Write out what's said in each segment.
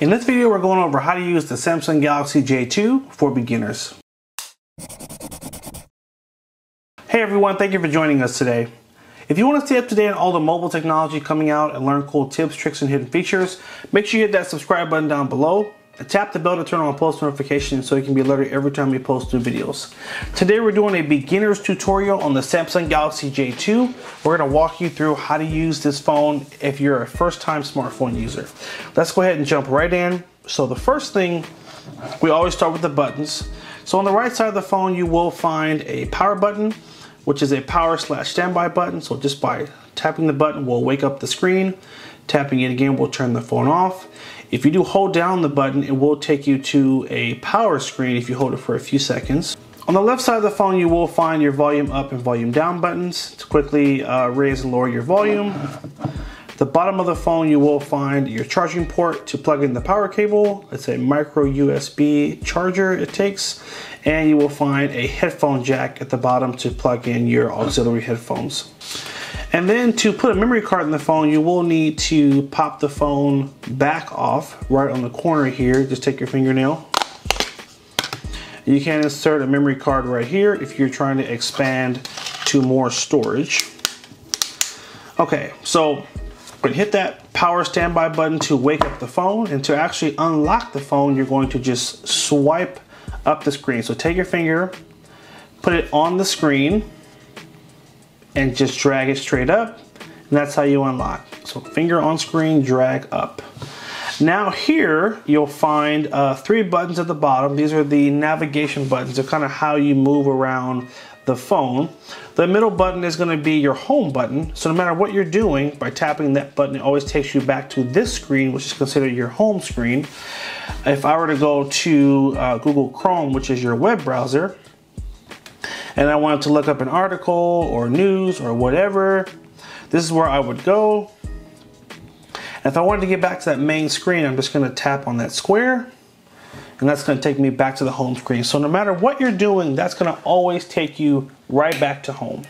In this video, we're going over how to use the Samsung Galaxy J2 for beginners. Hey everyone, thank you for joining us today. If you want to stay up to date on all the mobile technology coming out and learn cool tips, tricks, and hidden features, make sure you hit that subscribe button down below tap the bell to turn on post notifications so you can be alerted every time we post new videos. Today we're doing a beginner's tutorial on the Samsung Galaxy J2. We're going to walk you through how to use this phone if you're a first time smartphone user. Let's go ahead and jump right in. So the first thing, we always start with the buttons. So on the right side of the phone you will find a power button which is a power slash standby button. So just by tapping the button we'll wake up the screen. Tapping it again will turn the phone off. If you do hold down the button, it will take you to a power screen if you hold it for a few seconds. On the left side of the phone, you will find your volume up and volume down buttons to quickly uh, raise and lower your volume. The bottom of the phone, you will find your charging port to plug in the power cable. It's a micro USB charger it takes and you will find a headphone jack at the bottom to plug in your auxiliary headphones. And then to put a memory card in the phone, you will need to pop the phone back off right on the corner here. Just take your fingernail. You can insert a memory card right here if you're trying to expand to more storage. Okay, so hit that power standby button to wake up the phone and to actually unlock the phone, you're going to just swipe up the screen. So take your finger, put it on the screen, and just drag it straight up. And that's how you unlock. So finger on screen, drag up. Now here you'll find uh, three buttons at the bottom. These are the navigation buttons. They're kind of how you move around the phone. The middle button is going to be your home button. So no matter what you're doing, by tapping that button, it always takes you back to this screen, which is considered your home screen. If I were to go to uh, Google Chrome, which is your web browser, and I wanted to look up an article or news or whatever, this is where I would go. And if I wanted to get back to that main screen, I'm just going to tap on that square and that's going to take me back to the home screen. So no matter what you're doing, that's going to always take you right back to home.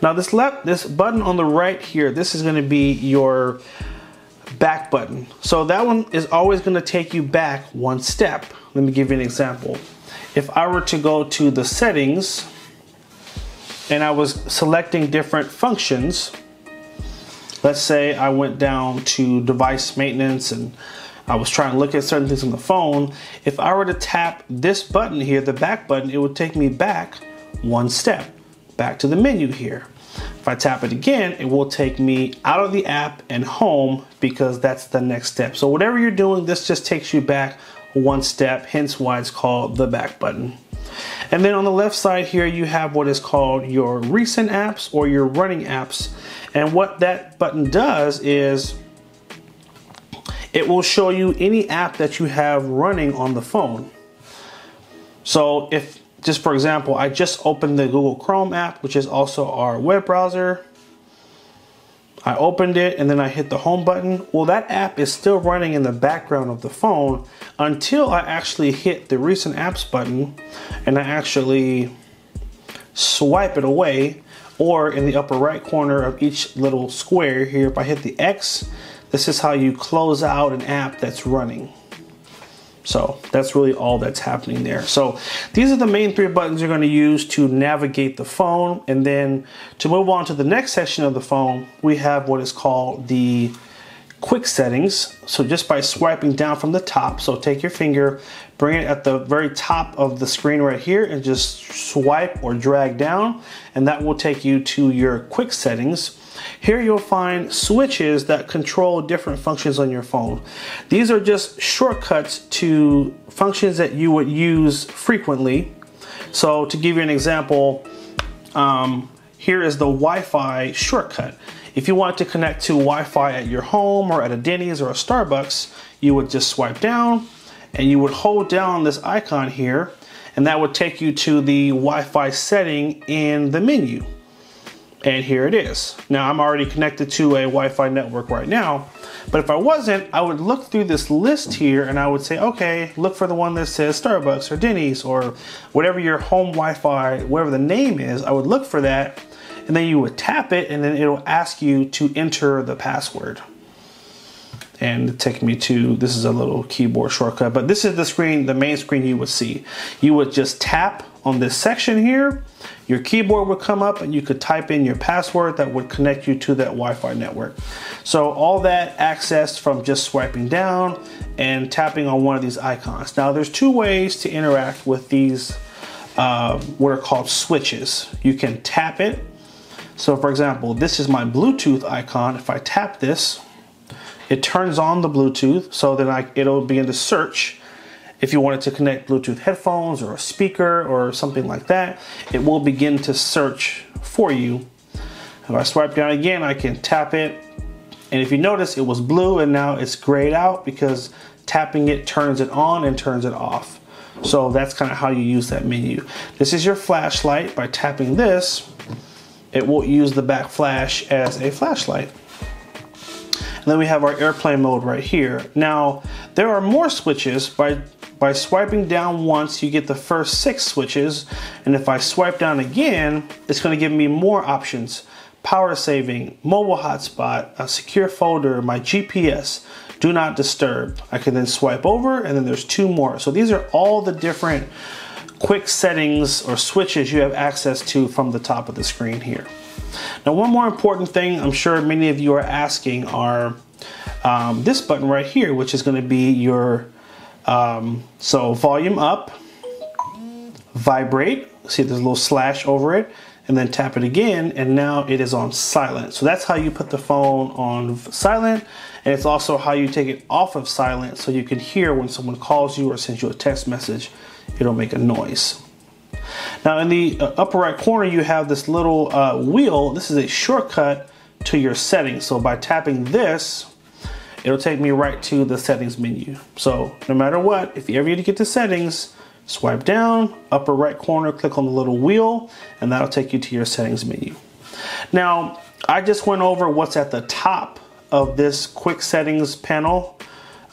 Now this left, this button on the right here, this is going to be your back button. So that one is always going to take you back one step. Let me give you an example. If I were to go to the settings and I was selecting different functions, let's say I went down to device maintenance and I was trying to look at certain things on the phone. If I were to tap this button here, the back button, it would take me back one step, back to the menu here. If I tap it again, it will take me out of the app and home because that's the next step. So whatever you're doing, this just takes you back one step, hence why it's called the back button. And then on the left side here, you have what is called your recent apps or your running apps. And what that button does is it will show you any app that you have running on the phone. So if, just for example, I just opened the Google Chrome app, which is also our web browser. I opened it and then I hit the home button. Well, that app is still running in the background of the phone until I actually hit the recent apps button and I actually swipe it away or in the upper right corner of each little square here, if I hit the X, this is how you close out an app that's running. So that's really all that's happening there. So these are the main three buttons you're going to use to navigate the phone. And then to move on to the next section of the phone, we have what is called the quick settings. So just by swiping down from the top, so take your finger, bring it at the very top of the screen right here and just swipe or drag down and that will take you to your quick settings. Here you'll find switches that control different functions on your phone. These are just shortcuts to functions that you would use frequently. So to give you an example, um, here is the Wi-Fi shortcut. If you want to connect to Wi-Fi at your home or at a Denny's or a Starbucks, you would just swipe down and you would hold down this icon here and that would take you to the Wi-Fi setting in the menu. And here it is. Now I'm already connected to a Wi-Fi network right now, but if I wasn't, I would look through this list here and I would say, okay, look for the one that says Starbucks or Denny's or whatever your home Wi-Fi, whatever the name is, I would look for that and then you would tap it and then it'll ask you to enter the password. and take me to this is a little keyboard shortcut but this is the screen the main screen you would see. You would just tap on this section here. Your keyboard would come up and you could type in your password that would connect you to that Wi-Fi network. So all that accessed from just swiping down and tapping on one of these icons. Now there's two ways to interact with these uh, what are called switches. You can tap it so for example this is my Bluetooth icon if I tap this it turns on the Bluetooth, so then I, it'll begin to search. If you wanted to connect Bluetooth headphones or a speaker or something like that, it will begin to search for you. If I swipe down again, I can tap it. And if you notice, it was blue and now it's grayed out because tapping it turns it on and turns it off. So that's kind of how you use that menu. This is your flashlight. By tapping this, it will use the back flash as a flashlight. And then we have our airplane mode right here. Now, there are more switches. By, by swiping down once, you get the first six switches. And if I swipe down again, it's gonna give me more options. Power saving, mobile hotspot, a secure folder, my GPS, do not disturb. I can then swipe over and then there's two more. So these are all the different quick settings or switches you have access to from the top of the screen here. Now, one more important thing I'm sure many of you are asking are um, this button right here, which is going to be your um, so volume up, vibrate. See, there's a little slash over it, and then tap it again, and now it is on silent. So that's how you put the phone on silent, and it's also how you take it off of silent so you can hear when someone calls you or sends you a text message. It'll make a noise. Now in the uh, upper right corner, you have this little uh, wheel. This is a shortcut to your settings. So by tapping this, it'll take me right to the settings menu. So no matter what, if you ever need to get to settings, swipe down, upper right corner, click on the little wheel, and that'll take you to your settings menu. Now, I just went over what's at the top of this quick settings panel,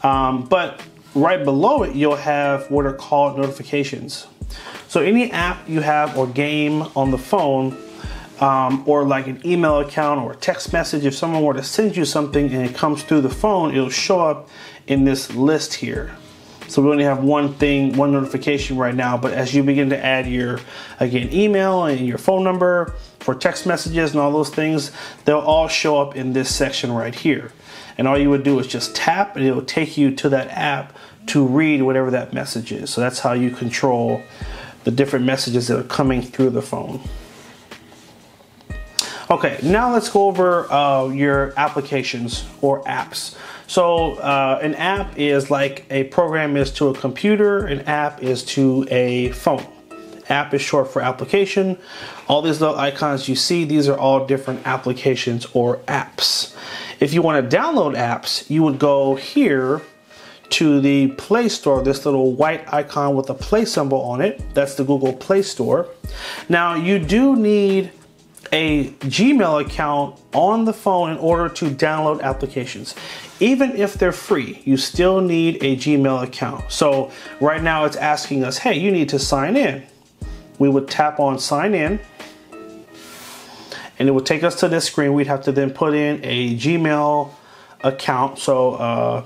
um, but right below it, you'll have what are called notifications. So any app you have or game on the phone, um, or like an email account or a text message, if someone were to send you something and it comes through the phone, it'll show up in this list here. So we only have one thing, one notification right now, but as you begin to add your, again, email and your phone number for text messages and all those things, they'll all show up in this section right here. And all you would do is just tap and it'll take you to that app to read whatever that message is. So that's how you control the different messages that are coming through the phone. Okay, now let's go over uh, your applications or apps. So uh, an app is like a program is to a computer, an app is to a phone. App is short for application. All these little icons you see, these are all different applications or apps. If you want to download apps, you would go here to the Play Store, this little white icon with a play symbol on it. That's the Google Play Store. Now, you do need a Gmail account on the phone in order to download applications. Even if they're free, you still need a Gmail account. So right now it's asking us, hey, you need to sign in. We would tap on sign in and it would take us to this screen. We'd have to then put in a Gmail account. So uh,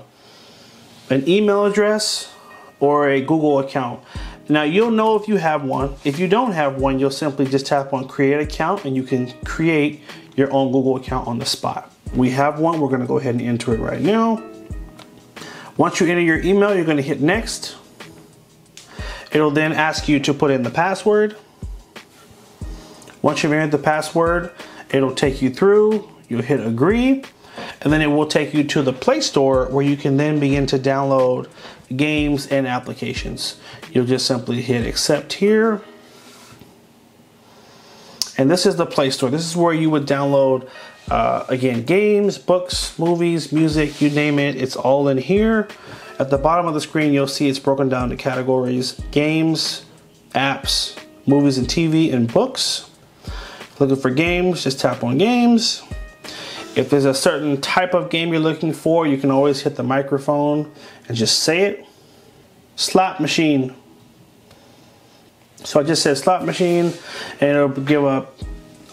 an email address or a Google account. Now you'll know if you have one. If you don't have one, you'll simply just tap on create account and you can create your own Google account on the spot. We have one, we're gonna go ahead and enter it right now. Once you enter your email, you're gonna hit next. It'll then ask you to put in the password. Once you've entered the password, it'll take you through, you'll hit agree, and then it will take you to the Play Store where you can then begin to download games and applications. You'll just simply hit accept here. And this is the Play Store. This is where you would download, uh, again, games, books, movies, music, you name it. It's all in here. At the bottom of the screen, you'll see it's broken down to categories games, apps, movies and TV, and books. Looking for games, just tap on games. If there's a certain type of game you're looking for, you can always hit the microphone and just say it. Slot machine. So I just said slot machine and it'll give up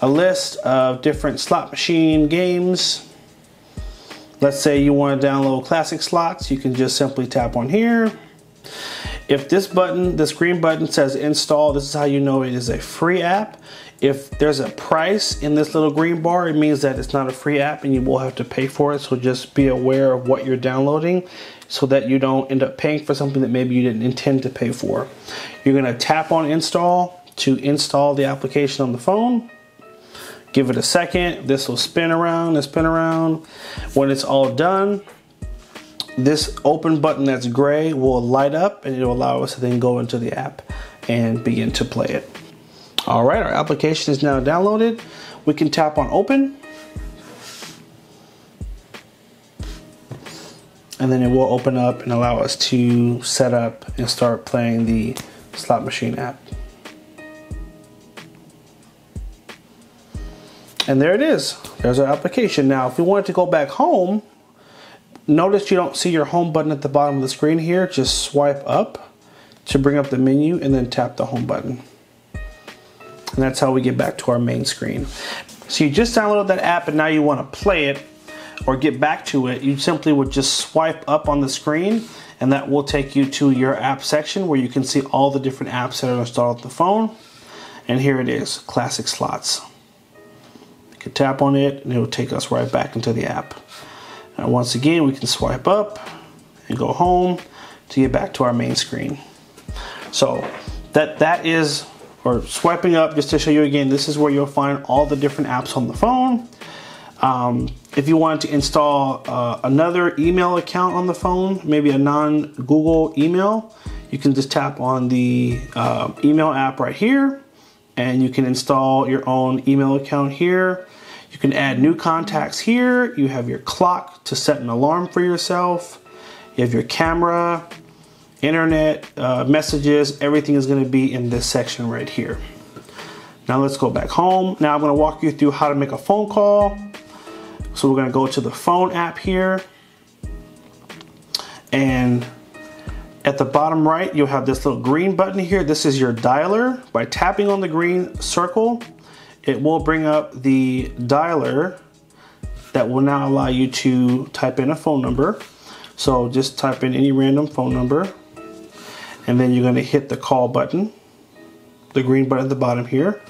a list of different slot machine games. Let's say you want to download classic slots, you can just simply tap on here. If this button, this green button says install, this is how you know it is a free app. If there's a price in this little green bar, it means that it's not a free app and you will have to pay for it. So just be aware of what you're downloading so that you don't end up paying for something that maybe you didn't intend to pay for. You're gonna tap on install to install the application on the phone. Give it a second. This will spin around and spin around. When it's all done, this open button that's gray will light up and it'll allow us to then go into the app and begin to play it. All right, our application is now downloaded. We can tap on open. And then it will open up and allow us to set up and start playing the slot machine app. And there it is. There's our application. Now, if we wanted to go back home, notice you don't see your home button at the bottom of the screen here. Just swipe up to bring up the menu and then tap the home button. And that's how we get back to our main screen. So you just downloaded that app and now you want to play it or get back to it. You simply would just swipe up on the screen and that will take you to your app section where you can see all the different apps that are installed on the phone. And here it is, Classic Slots You can tap on it and it will take us right back into the app. And once again, we can swipe up and go home to get back to our main screen. So that that is, or swiping up just to show you again, this is where you'll find all the different apps on the phone. Um, if you want to install uh, another email account on the phone, maybe a non-Google email, you can just tap on the uh, email app right here and you can install your own email account here. You can add new contacts here. You have your clock to set an alarm for yourself. You have your camera, internet, uh, messages, everything is gonna be in this section right here. Now let's go back home. Now I'm gonna walk you through how to make a phone call. So we're gonna go to the phone app here. And at the bottom right, you'll have this little green button here. This is your dialer. By tapping on the green circle, it will bring up the dialer that will now allow you to type in a phone number. So just type in any random phone number and then you're gonna hit the call button, the green button at the bottom here,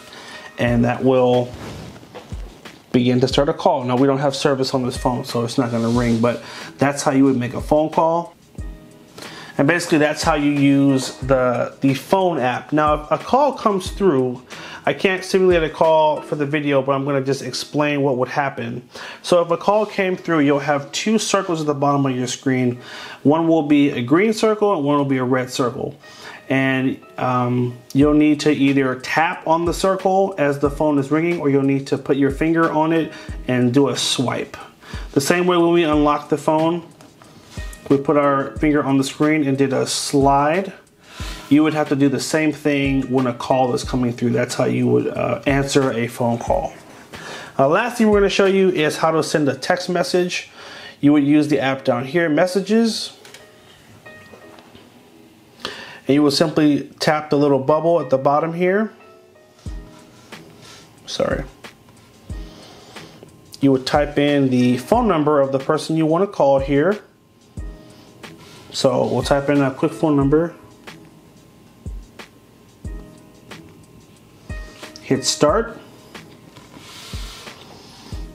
and that will begin to start a call. Now we don't have service on this phone, so it's not gonna ring, but that's how you would make a phone call. And basically that's how you use the, the phone app. Now if a call comes through, I can't simulate a call for the video, but I'm gonna just explain what would happen. So if a call came through, you'll have two circles at the bottom of your screen. One will be a green circle and one will be a red circle. And um, you'll need to either tap on the circle as the phone is ringing or you'll need to put your finger on it and do a swipe. The same way when we unlock the phone, we put our finger on the screen and did a slide, you would have to do the same thing when a call is coming through. That's how you would uh, answer a phone call. Uh, last thing we're going to show you is how to send a text message. You would use the app down here, Messages, and you will simply tap the little bubble at the bottom here. Sorry. You would type in the phone number of the person you want to call here. So we'll type in a quick phone number. Hit start.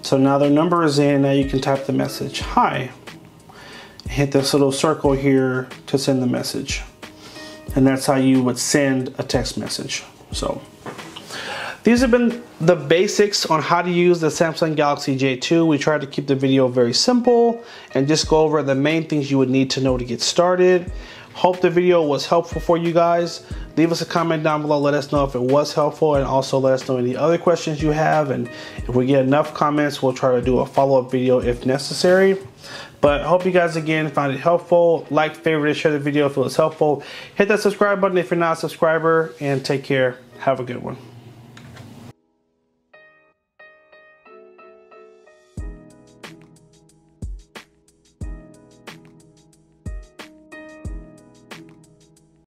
So now their number is in, now you can type the message, hi. Hit this little circle here to send the message. And that's how you would send a text message. So these have been the basics on how to use the Samsung Galaxy J2. We tried to keep the video very simple and just go over the main things you would need to know to get started. Hope the video was helpful for you guys. Leave us a comment down below. Let us know if it was helpful and also let us know any other questions you have. And if we get enough comments, we'll try to do a follow-up video if necessary. But hope you guys again found it helpful. Like, favorite, share the video if it was helpful. Hit that subscribe button if you're not a subscriber and take care. Have a good one.